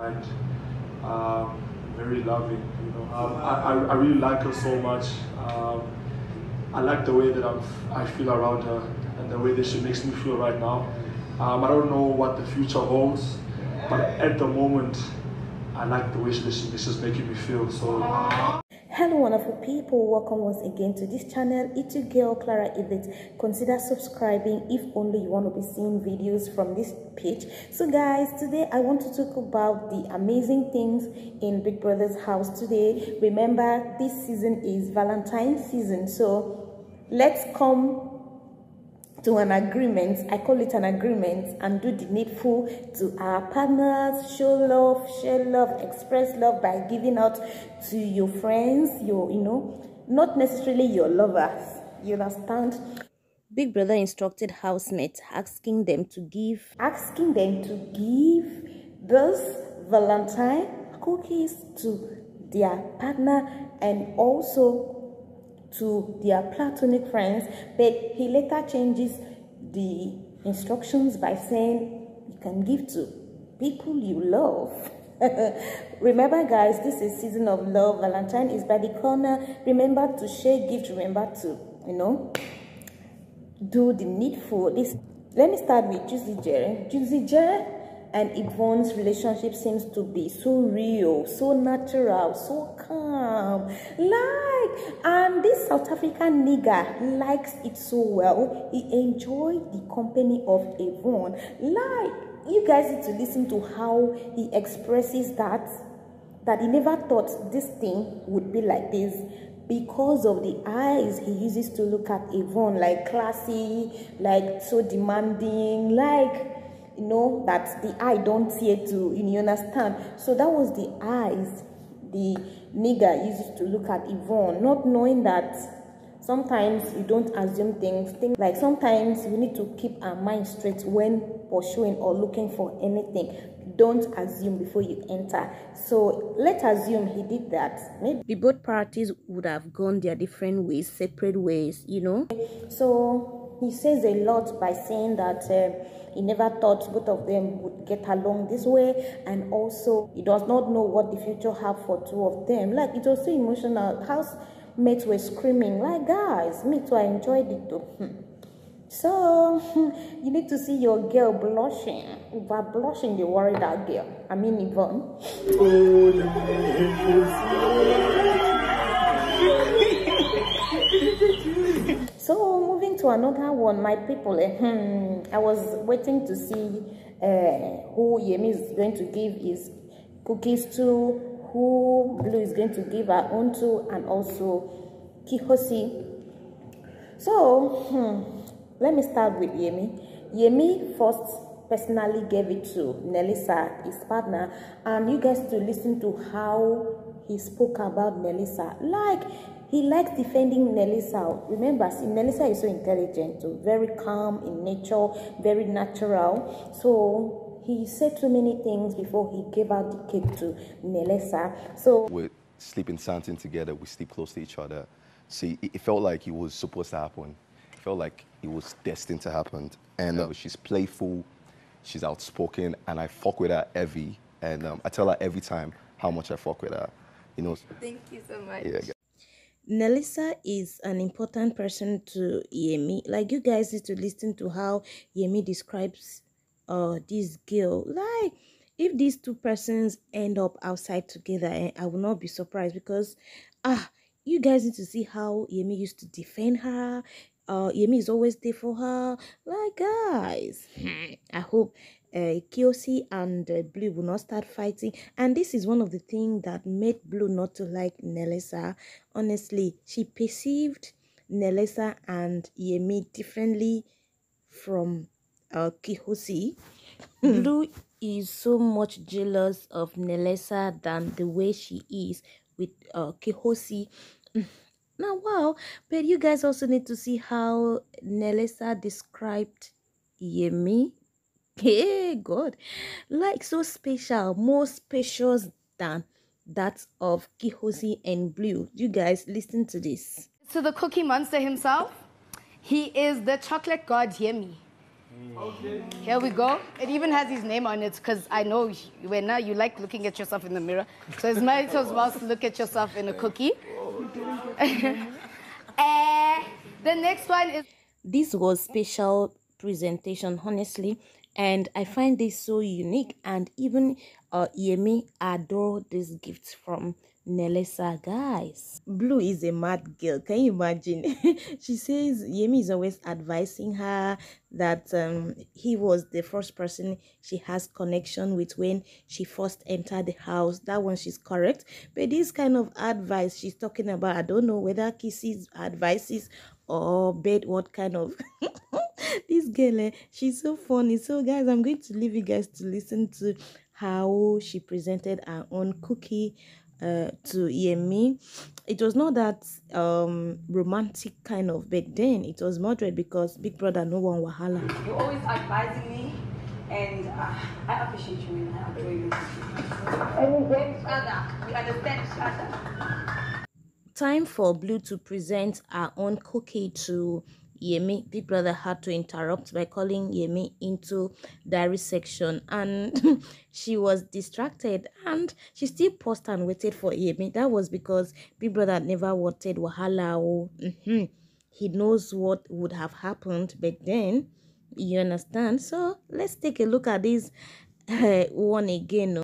and um, very loving. You know, um, I, I, really like her so much. Um, I like the way that I'm, I feel around her and the way that she makes me feel right now. Um, I don't know what the future holds, but at the moment, I like the way she, she, she's making me feel. So. Hello wonderful people, welcome once again to this channel. It's your girl Clara Edith. Consider subscribing if only you want to be seeing videos from this page. So guys, today I want to talk about the amazing things in Big Brother's house today. Remember, this season is Valentine's season, so let's come to an agreement. I call it an agreement and do the needful to our partners show love share love express love by giving out to your friends your you know not necessarily your lovers. You understand? Big brother instructed housemates asking them to give. Asking them to give this valentine cookies to their partner and also to their platonic friends, but he later changes the instructions by saying you can give to people you love. remember guys, this is season of love. Valentine is by the corner. Remember to share gifts. Remember to, you know, do the needful. This let me start with Juicy Jerry. Juicy Jerry and Yvonne's relationship seems to be so real, so natural, so calm. Like, and this South African nigga likes it so well. He enjoyed the company of Yvonne. Like, you guys need to listen to how he expresses that that he never thought this thing would be like this because of the eyes he uses to look at Yvonne, like classy, like so demanding, like you know that the eye don't see it to you understand? So that was the eyes the nigger used to look at yvonne not knowing that sometimes you don't assume things things like sometimes we need to keep our mind straight when pursuing or looking for anything. Don't assume before you enter. So let's assume he did that. Maybe the both parties would have gone their different ways separate ways you know? So he says a lot by saying that uh, he never thought both of them would get along this way, and also he does not know what the future have for two of them. Like it was so emotional. Housemates were screaming, like guys, me too. I enjoyed it too. Hmm. So you need to see your girl blushing. By blushing, they worry that girl. I mean Yvonne. so moving to another one, my people. Hmm, I was waiting to see uh, who Yemi is going to give his cookies to, who Blue is going to give her own to, and also Kihosi. So hmm, let me start with Yemi. Yemi first personally gave it to Nelisa, his partner, and you guys to listen to how he spoke about Nelisa. Like he likes defending Nelisa. Remember, see, Nelisa is so intelligent, so very calm in nature, very natural. So he said so many things before he gave out the cake to Nelisa. So we're sleeping something together. We sleep close to each other. See, it, it, felt like it was supposed to happen. It felt like it was destined to happen. And uh, she's playful, she's outspoken, and I fuck with her every. And um, I tell her every time how much I fuck with her. You know. Thank you so much. Yeah. Nelisa is an important person to Yemi. Like you guys need to listen to how Yemi describes uh this girl. Like if these two persons end up outside together, eh, I will not be surprised because ah you guys need to see how Yemi used to defend her. Uh Yemi is always there for her. Like guys, I hope uh, and uh, Blue will not start fighting. And this is one of the things that made Blue not to like Nelisa. Honestly, she perceived Nelisa and Yemi differently from uh, Khosi. Mm. Blue is so much jealous of Nelisa than the way she is with uh, Khosi. Now, wow, but you guys also need to see how Nelisa described Yemi Hey, God. Like so special, more spacious than that of Khosi and Blue. You guys, listen to this. To the cookie monster himself, he is the chocolate god Yemi. Okay. Here we go. It even has his name on it because I know when now you like looking at yourself in the mirror. So it's might as well to look at yourself in a cookie. uh, the next one is. This was special presentation, honestly and I find this so unique. And even uh, Yemi adore this gift from Nelisa, guys. Blue is a mad girl. Can you imagine? she says Yemi is always advising her that um, he was the first person she has connection with when she first entered the house. That one she's correct. But this kind of advice she's talking about, I don't know whether kisses advices or bed what kind of this girl eh, she's so funny so guys i'm going to leave you guys to listen to how she presented her own cookie uh, to Yemi. It was not that um romantic kind of, but then it was moderate because Big Brother no one wahala. You're always advising me, and uh, I appreciate you and I adore you. And we get each other. We understand each other. Time for Blue to present her own cookie to Yemi, Big Brother had to interrupt by calling Yemi into diary section and she was distracted and she still paused and waited for Yemi. That was because Big Brother never wanted Wahala. Mm -hmm. He knows what would have happened, but then, you understand? So let's take a look at this uh, one again. Oh.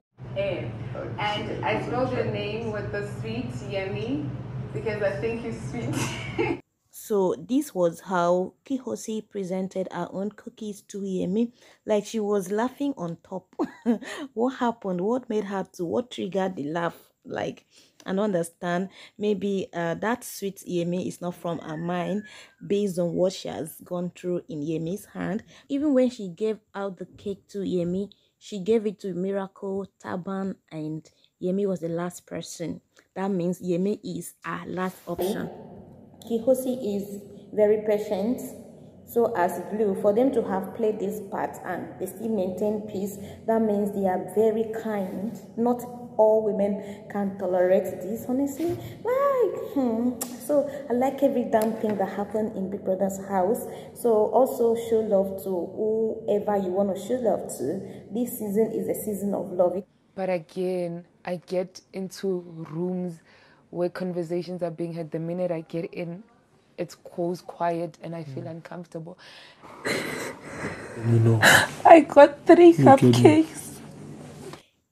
And I spelled your name with the sweet Yemi because I think you're sweet. So this was how Khosi presented her own cookies to Yemi. Like she was laughing on top. what happened? What made her to? What triggered the laugh? Like, I don't understand. Maybe uh, that sweet Yemi is not from her mind based on what she has gone through in Yemi's hand. Even when she gave out the cake to Yemi, she gave it to Miracle, Taban, and Yemi was the last person. That means Yemi is our last option. Khosi is very patient, so as Blue, for them to have played this part and they still maintain peace, that means they are very kind. Not all women can tolerate this, honestly. Like, hmm. So I like every damn thing that happened in Big Brother's house. So also show love to whoever you want to show love to. This season is a season of love. But again, I get into rooms where conversations are being had. The minute I get in, it's goes quiet and I feel mm. uncomfortable. You know, I got three cupcakes.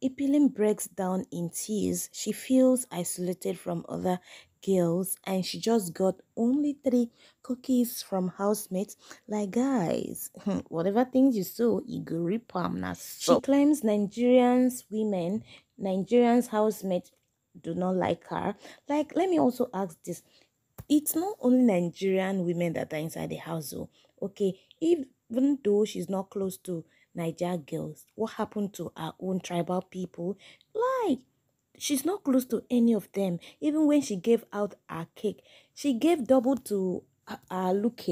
Ipeleng breaks down in tears. She feels isolated from other girls and she just got only three cookies from housemates. Like, guys, whatever things you saw, you go rip them. She claims Nigerians women, Nigerians housemates do not like her. Like, let me also ask this. It's not only Nigerian women that are inside the household. Okay, even though she's not close to Niger girls, what happened to our own tribal people? Like, she's not close to any of them. Even when she gave out her cake, she gave double to uh, Luke,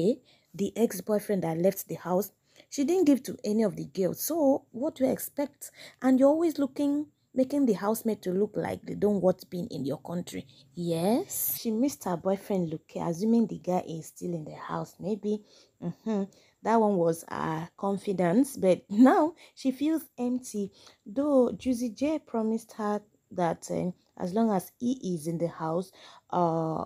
the ex-boyfriend that left the house. She didn't give to any of the girls. So, what do you expect? And you're always looking making the housemaid to look like they don't want being in your country. Yes, she missed her boyfriend Luke, assuming the guy is still in the house. Maybe mm -hmm, that one was her confidence, but now she feels empty. Though Juicy J promised her that uh, as long as he is in the house, uh,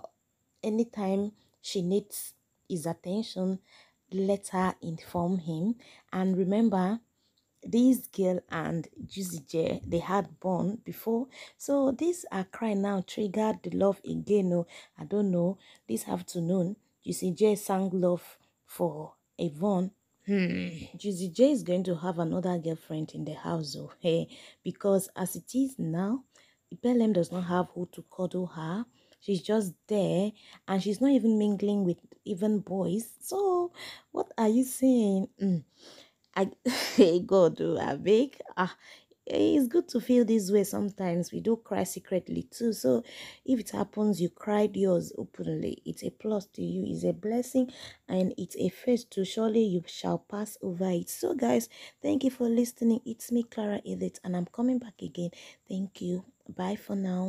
anytime she needs his attention, let her inform him. And remember, this girl and Juicy J, they had born before. So this a cry now triggered the love again. No, I don't know. This afternoon, Juicy J sang love for Yvonne. Hmm. Juicy J is going to have another girlfriend in the house, oh, hey, because as it is now, Belém does not have who to cuddle her. She's just there and she's not even mingling with even boys. So, what are you saying? Mm. I God, oh, I beg. Ah, it's good to feel this way sometimes. We do cry secretly too. So if it happens, you cried yours openly. It's a plus to you. It's a blessing and it's a first to surely you shall pass over it. So guys, thank you for listening. It's me, Clara Edith, and I'm coming back again. Thank you. Bye for now.